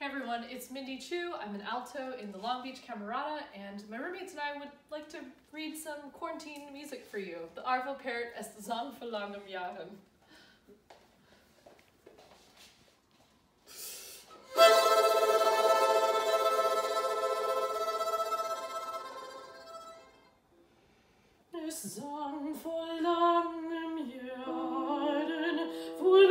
Hey everyone, it's Mindy Chu. I'm an alto in the Long Beach Camerata, and my roommates and I would like to read some quarantine music for you. The Arvo Pärt the sang vor langen Jahren. Sang vor langen Jahren, wohl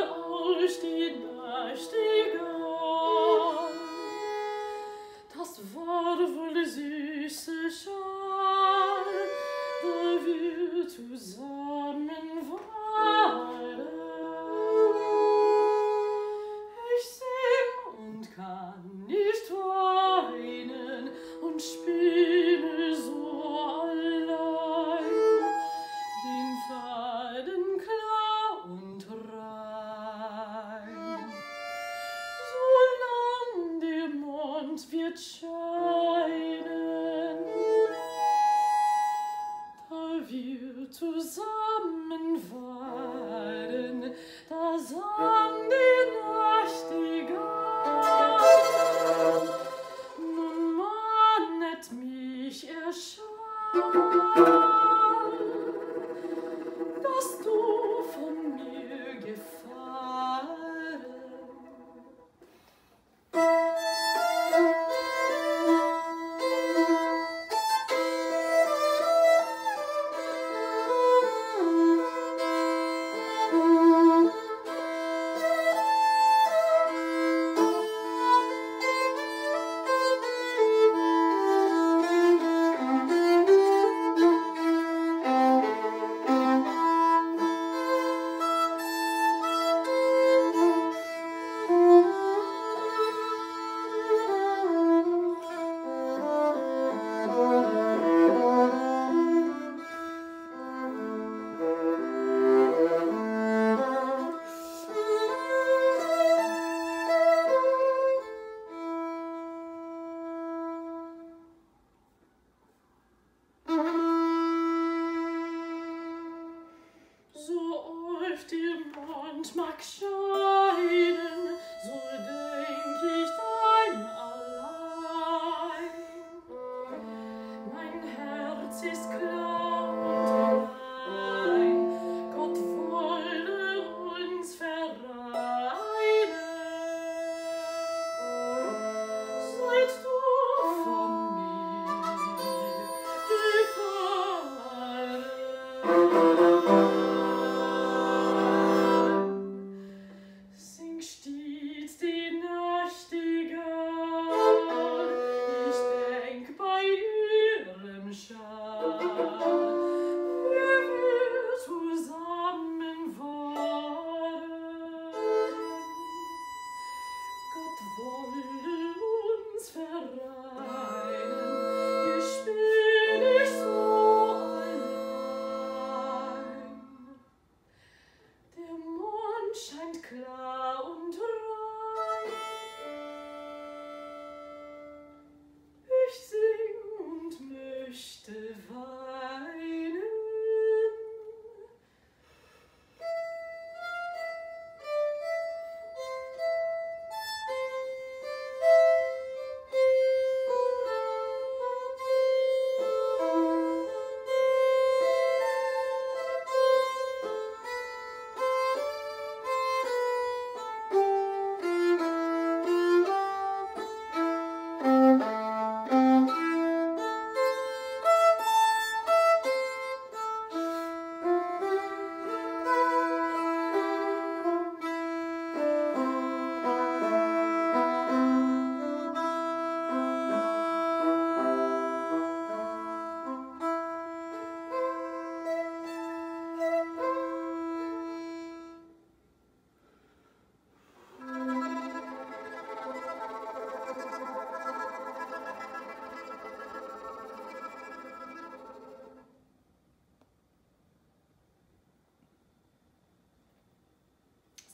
zusammen da sang die Nachtigall. Nun mahnet mich erschallt, Mond mag scheinen, eh?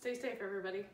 Stay safe, everybody.